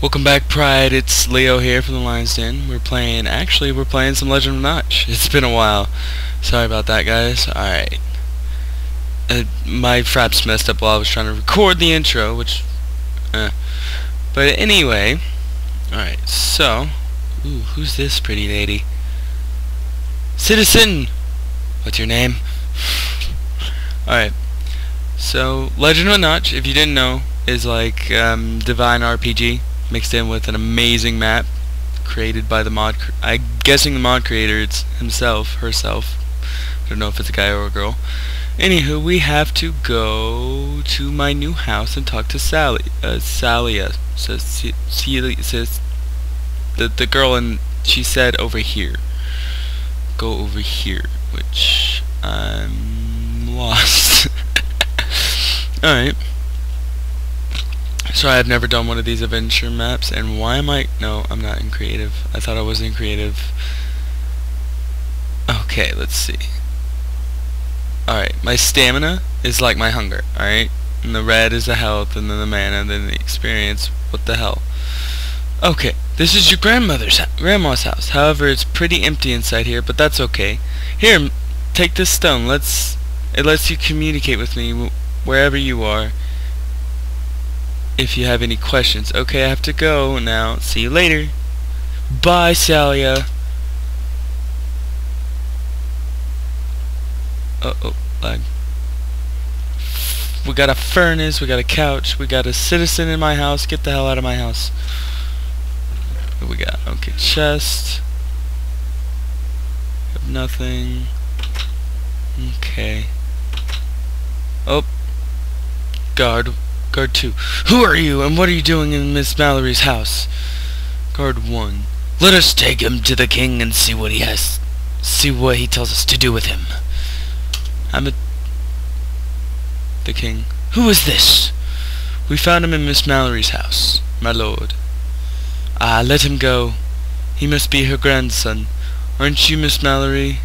Welcome back, Pride. It's Leo here from the Lion's Den. We're playing, actually, we're playing some Legend of Notch. It's been a while. Sorry about that, guys. Alright. Uh, my fraps messed up while I was trying to record the intro, which, uh. But anyway, alright, so, ooh, who's this pretty lady? Citizen! What's your name? alright. So, Legend of Notch, if you didn't know, is like um, Divine RPG mixed in with an amazing map created by the mod. I'm guessing the mod creator it's himself, herself. I don't know if it's a guy or a girl. Anywho, we have to go to my new house and talk to Sally. Uh, Salia says Celia says the the girl and she said over here. Go over here, which I'm lost. All right. So I've never done one of these adventure maps, and why am I... No, I'm not in creative. I thought I was in creative. Okay, let's see. Alright, my stamina is like my hunger, alright? And the red is the health, and then the mana, and then the experience. What the hell? Okay, this is your grandmother's, grandma's house. However, it's pretty empty inside here, but that's okay. Here, take this stone. Let's... It lets you communicate with me wherever you are if you have any questions. Okay, I have to go now. See you later. Bye, Salia. Uh oh, lag. We got a furnace, we got a couch, we got a citizen in my house. Get the hell out of my house. What we got? Okay, chest. Have nothing. Okay. Oh. Guard. Guard 2. Who are you, and what are you doing in Miss Mallory's house? Guard 1. Let us take him to the king and see what he has... See what he tells us to do with him. I'm a... The king. Who is this? We found him in Miss Mallory's house, my lord. Ah, let him go. He must be her grandson. Aren't you Miss Mallory?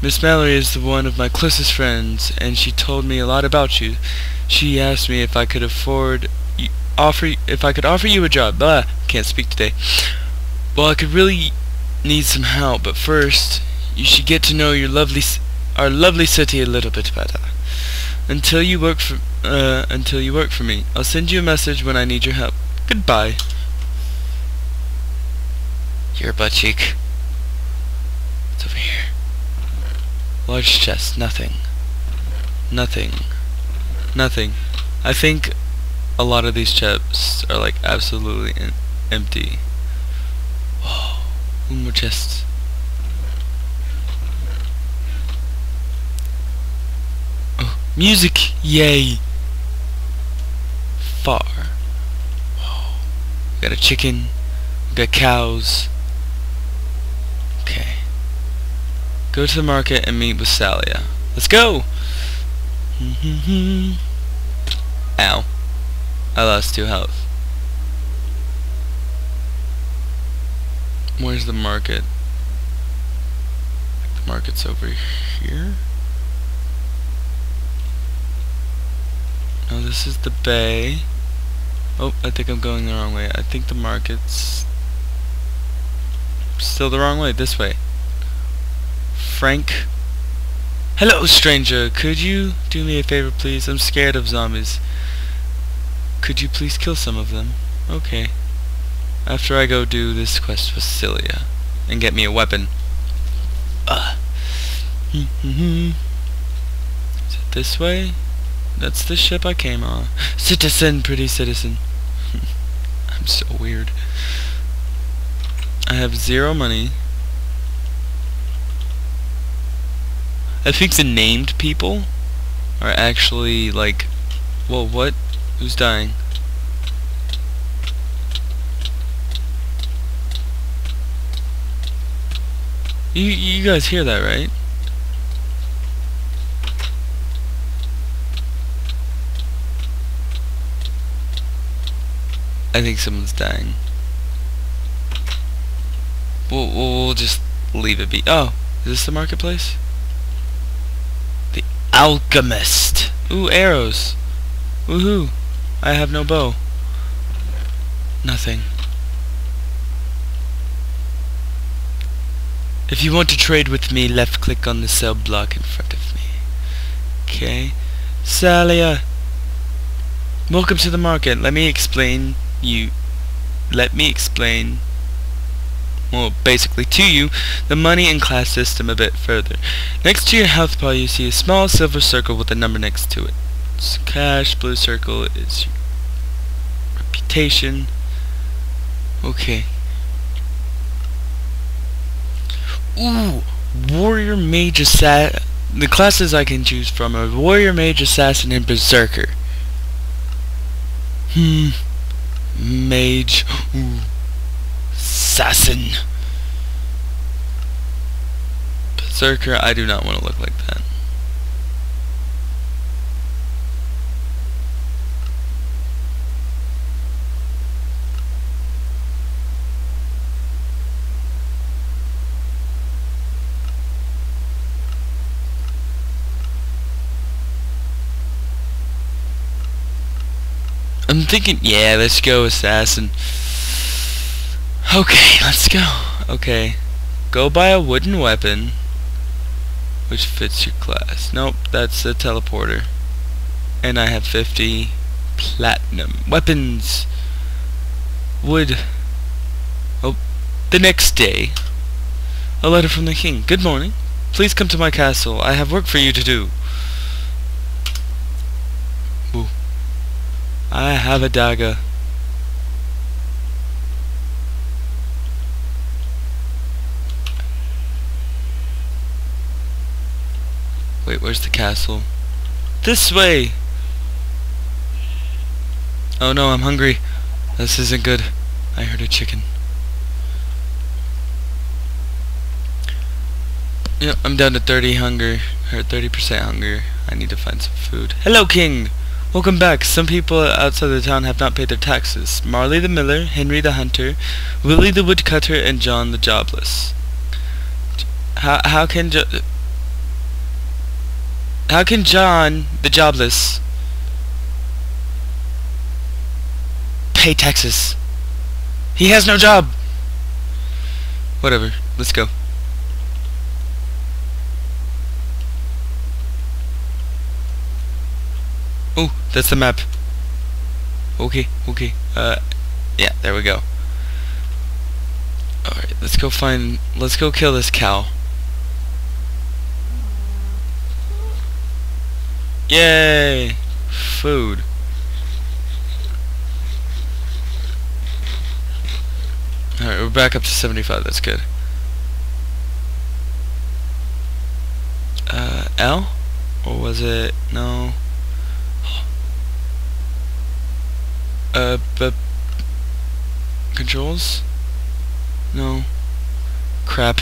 Miss Mallory is the one of my closest friends, and she told me a lot about you. She asked me if I could afford offer if I could offer you a job. Blah, can't speak today. Well, I could really need some help, but first you should get to know your lovely our lovely city a little bit better. Until you work for uh, until you work for me, I'll send you a message when I need your help. Goodbye. Your butt cheek. It's over here. Large chest. Nothing. Nothing. Nothing. I think a lot of these chests are like absolutely empty. Whoa. One more chest. Oh, music! Yay! Far. Whoa. We got a chicken. We got cows. Okay. Go to the market and meet with Salia. Let's go! Ow. I lost two health. Where's the market? The market's over here? Oh, this is the bay. Oh, I think I'm going the wrong way. I think the market's still the wrong way. This way. Frank Hello, stranger. Could you do me a favor, please? I'm scared of zombies. Could you please kill some of them? Okay. After I go do this quest with Celia and get me a weapon. Uh. Is it this way? That's the ship I came on. Citizen, pretty citizen. I'm so weird. I have zero money. I think the named people are actually like, well, what? Who's dying? You you guys hear that, right? I think someone's dying. We'll, we'll, we'll just leave it be. Oh, is this the marketplace? The Alchemist. Ooh, arrows. Woohoo. I have no bow. Nothing. If you want to trade with me, left click on the cell block in front of me. Okay. Salia! Welcome to the market. Let me explain you... Let me explain well, basically to you, the money and class system a bit further. Next to your health bar, you see a small silver circle with a number next to it. It's cash, blue circle is reputation. Okay. Ooh, warrior, mage, assassin. The classes I can choose from are warrior, mage, assassin, and berserker. Hmm. Mage. Ooh. Assassin. Berserker, I do not want to look like that. I'm thinking, yeah, let's go assassin. Okay, let's go. Okay. Go buy a wooden weapon which fits your class. Nope, that's a teleporter. And I have 50 platinum. Weapons! Wood. Oh, the next day. A letter from the king. Good morning. Please come to my castle. I have work for you to do. Ooh. I have a dagger. Wait, where's the castle? This way! Oh no, I'm hungry. This isn't good. I heard a chicken. Yep, I'm down to 30 hunger, or 30% hunger. I need to find some food. Hello, King! Welcome back. Some people outside the town have not paid their taxes. Marley the miller, Henry the hunter, Willie the woodcutter, and John the jobless. How, how can... Jo how can John, the jobless, pay taxes? He has no job! Whatever, let's go. Oh, that's the map. Okay, okay. Uh, yeah, there we go. Alright, let's go find... Let's go kill this cow. Yay! Food. Alright, we're back up to 75, that's good. Uh, L? Or was it, no. Uh, but controls? No. Crap.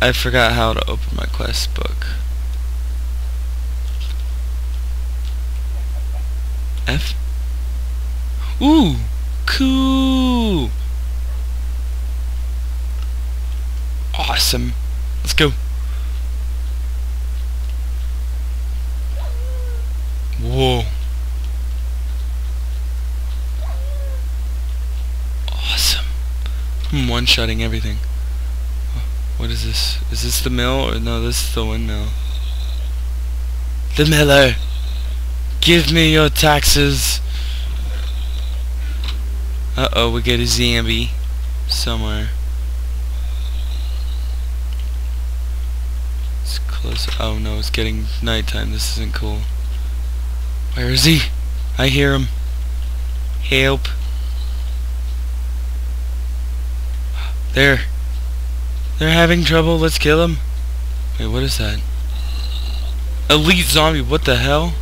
I forgot how to open my quest book. F. Ooh, cool. Awesome. Let's go. Whoa. Awesome. I'm one-shotting everything. What is this? Is this the mill? Or no, this is the windmill. The miller! Give me your taxes. Uh-oh, we get a zombie somewhere. It's close. Oh no, it's getting nighttime. This isn't cool. Where is he? I hear him. Help. There. They're having trouble. Let's kill him. Wait, what is that? Elite zombie, what the hell?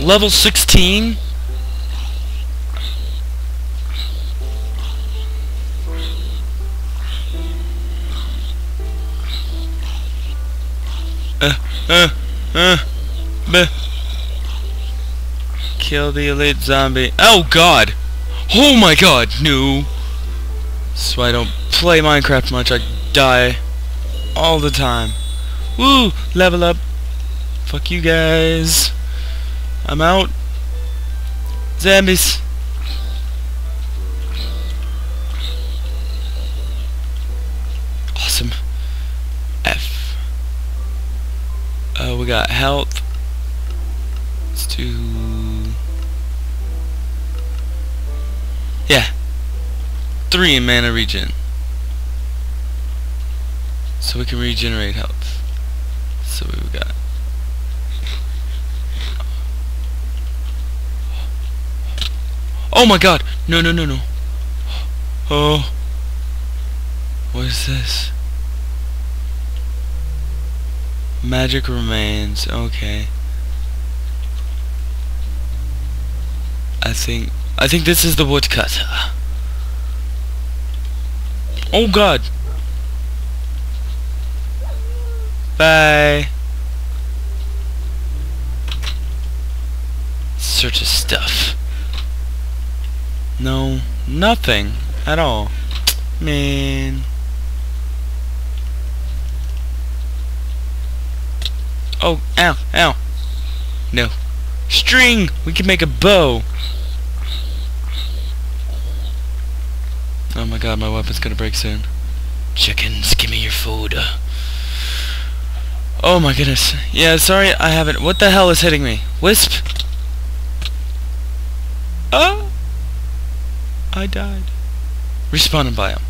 Level 16? Uh, uh, uh. Kill the elite zombie. Oh god! Oh my god, no! So I don't play Minecraft much, I die all the time. Woo! Level up! Fuck you guys! I'm out. Zombies. Awesome. F. Uh, we got health. 3 mana regen. So we can regenerate health. So we've got Oh my god! No, no, no, no. Oh. What is this? Magic remains. Okay. I think... I think this is the woodcutter. Oh god. Bye. Search of stuff. No, nothing at all. Man. Oh, ow, ow. No. String! We can make a bow. Oh my god, my weapon's gonna break soon. Chickens, give me your food. Oh my goodness. Yeah, sorry, I haven't. What the hell is hitting me? Wisp? Oh! I died. Respawn and biome.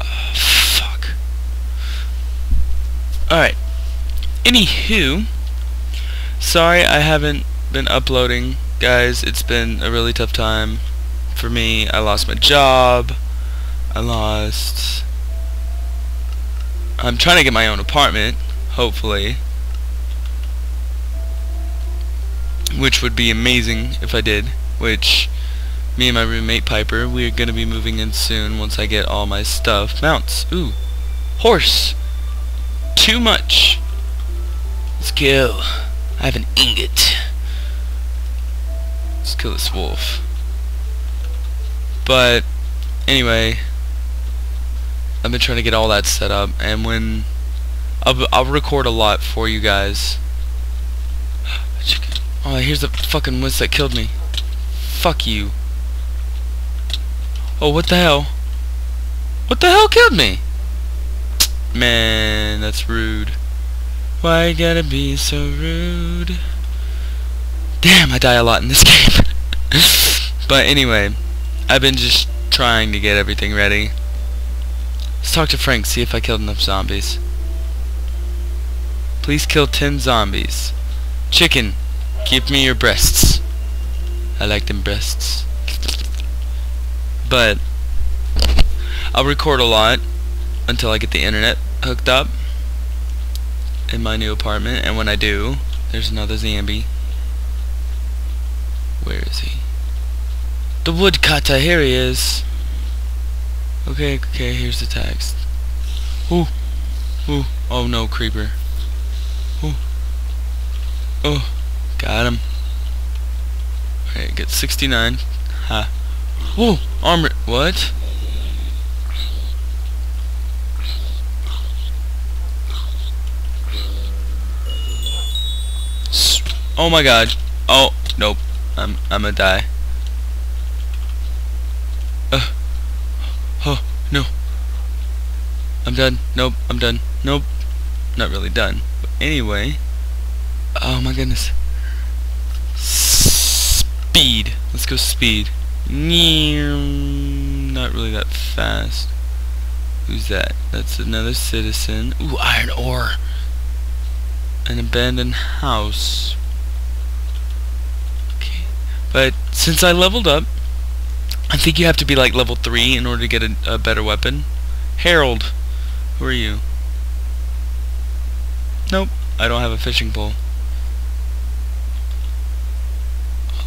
Oh, fuck. Alright. Anywho, sorry I haven't been uploading, guys. It's been a really tough time for me. I lost my job. I lost... I'm trying to get my own apartment, hopefully. Which would be amazing if I did. Which, me and my roommate Piper, we're going to be moving in soon once I get all my stuff. Mounts. Ooh. Horse. Too much. Let's go. I have an ingot. Let's kill this wolf. But, anyway, I've been trying to get all that set up, and when I'll, I'll record a lot for you guys. Oh, here's the fucking wisp that killed me. Fuck you. Oh, what the hell? What the hell killed me? Man, that's rude. Why you gotta be so rude? Damn, I die a lot in this game. but anyway, I've been just trying to get everything ready. Let's talk to Frank, see if I killed enough zombies. Please kill 10 zombies. Chicken, give me your breasts. I like them breasts. But, I'll record a lot until I get the internet hooked up in my new apartment, and when I do, there's another zombie. Where is he? The woodcutter, uh, here he is. Okay, okay, here's the text. Ooh, ooh, oh no, creeper. Ooh, oh, got him. Alright, get 69. Ha. Whoa, armor, what? Oh my god. Oh, nope. I'm I'm gonna die. Uh. Oh, no. I'm done. Nope, I'm done. Nope. Not really done. But anyway. Oh my goodness. Speed. Let's go speed. Not really that fast. Who's that? That's another citizen. Ooh, iron ore. An abandoned house. Okay. But since I leveled up, I think you have to be like level 3 in order to get a, a better weapon. Harold, who are you? Nope, I don't have a fishing pole.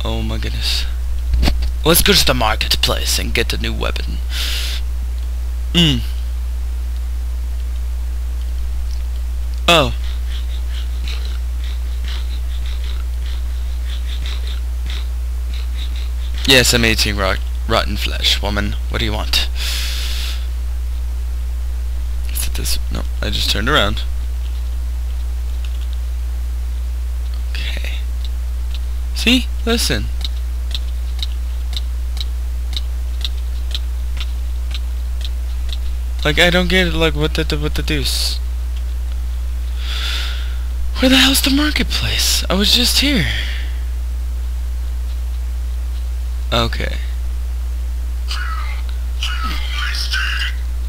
Oh my goodness. Let's go to the marketplace and get a new weapon. Hmm. Oh. Yes, I'm eating rock rotten flesh, woman. What do you want? Is this? No, I just turned around. Okay. See? Listen. Like, I don't get it, like, what the, what the deuce? Where the hell's the marketplace? I was just here. Okay.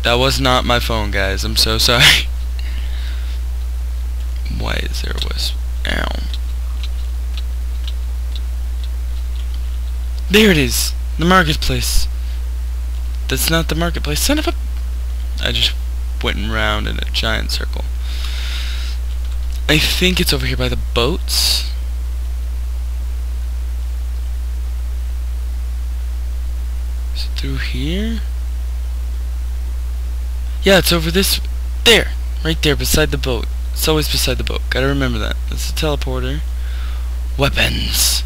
That was not my phone, guys. I'm so sorry. Why is there a wisp? Ow. There it is! The marketplace. That's not the marketplace. Son of a... I just went round in a giant circle. I think it's over here by the boats. Is it through here? Yeah, it's over this... There! Right there, beside the boat. It's always beside the boat. Gotta remember that. It's a teleporter. Weapons.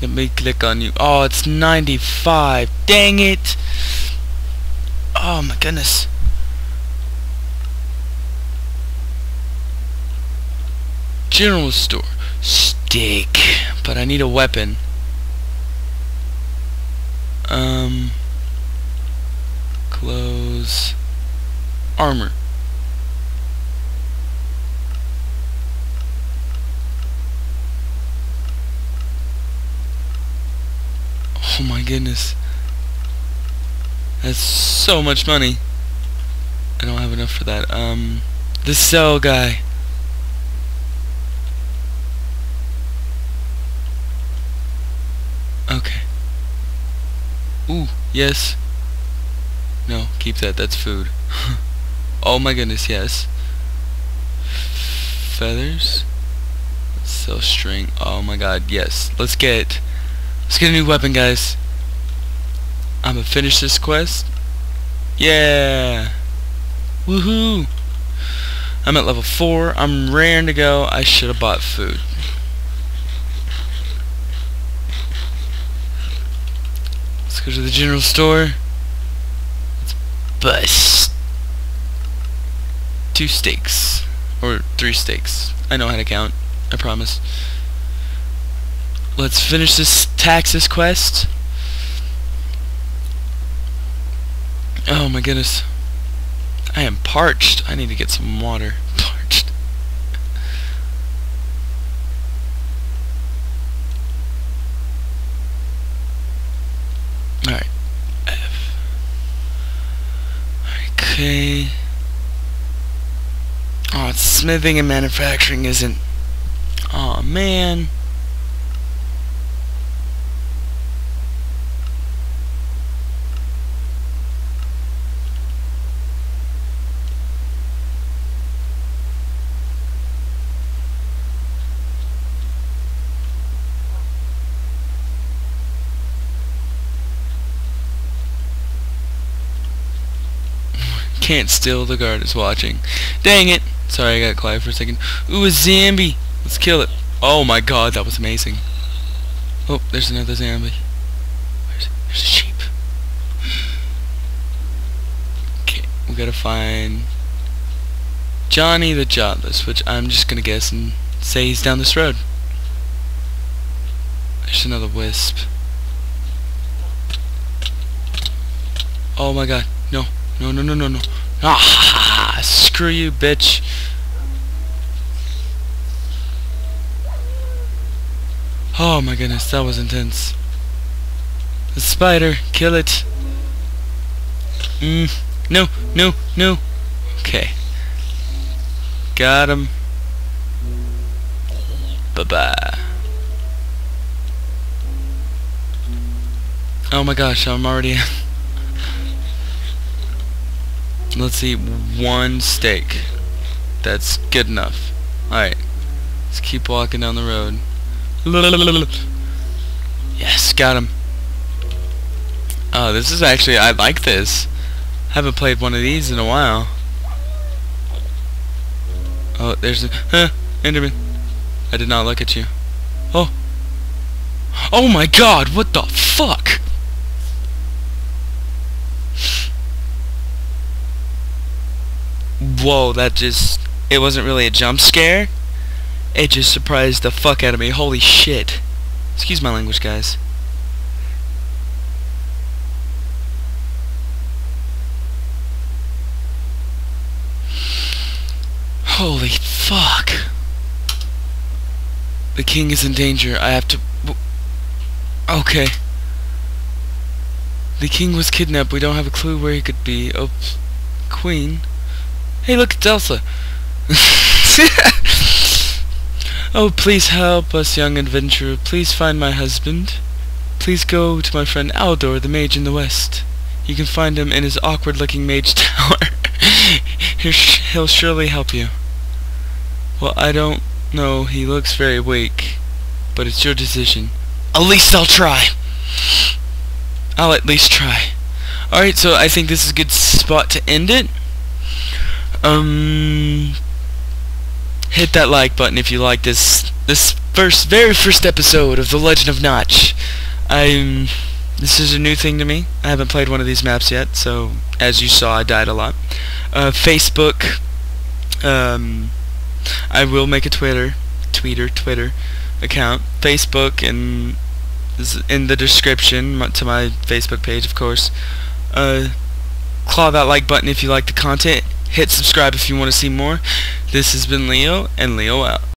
Let me click on you. Oh, it's 95. Dang it! Oh my goodness. General store. Steak. But I need a weapon. Um. Clothes. Armor. Oh my goodness. That's so much money. I don't have enough for that. Um, the sell guy. Okay. Ooh, yes. No, keep that. That's food. oh my goodness, yes. Feathers. Sell string. Oh my god, yes. Let's get Let's get a new weapon, guys. I'm gonna finish this quest. Yeah! Woohoo! I'm at level 4. I'm raring to go. I should have bought food. Let's go to the general store. Let's. Two steaks. Or three steaks. I know how to count. I promise. Let's finish this Taxes quest. Oh my goodness. I am parched. I need to get some water. Parched. Alright. F. Okay. Oh, smithing and manufacturing isn't... Oh man. Can't steal, the guard is watching. Dang it! Sorry, I got quiet for a second. Ooh, a zombie! Let's kill it. Oh my god, that was amazing. Oh, there's another zombie. There's, there's a sheep. Okay, we gotta find Johnny the Jobless, which I'm just gonna guess and say he's down this road. There's another wisp. Oh my god, no. No, no, no, no, no. Ah, screw you, bitch. Oh my goodness, that was intense. The spider, kill it. Mm, no, no, no. Okay. Got him. Bye-bye. Oh my gosh, I'm already... Let's see, one steak. That's good enough. Alright. Let's keep walking down the road. Yes, got him. Oh, this is actually, I like this. Haven't played one of these in a while. Oh, there's a, huh, Enderman. I did not look at you. Oh. Oh my god, what the fuck? Whoa, that just, it wasn't really a jump scare. It just surprised the fuck out of me. Holy shit. Excuse my language, guys. Holy fuck. The king is in danger. I have to... Okay. The king was kidnapped. We don't have a clue where he could be. Oh, queen. Hey, look, it's Elsa. oh, please help us, young adventurer. Please find my husband. Please go to my friend Aldor, the mage in the west. You can find him in his awkward-looking mage tower. He'll surely help you. Well, I don't know. He looks very weak. But it's your decision. At least I'll try. I'll at least try. Alright, so I think this is a good spot to end it. Um, hit that like button if you like this this first, very first episode of The Legend of Notch. I'm this is a new thing to me. I haven't played one of these maps yet, so as you saw, I died a lot. Uh, Facebook. Um, I will make a Twitter, Twitter, Twitter account, Facebook, and in the description to my Facebook page, of course. Uh, claw that like button if you like the content. Hit subscribe if you want to see more. This has been Leo, and Leo out.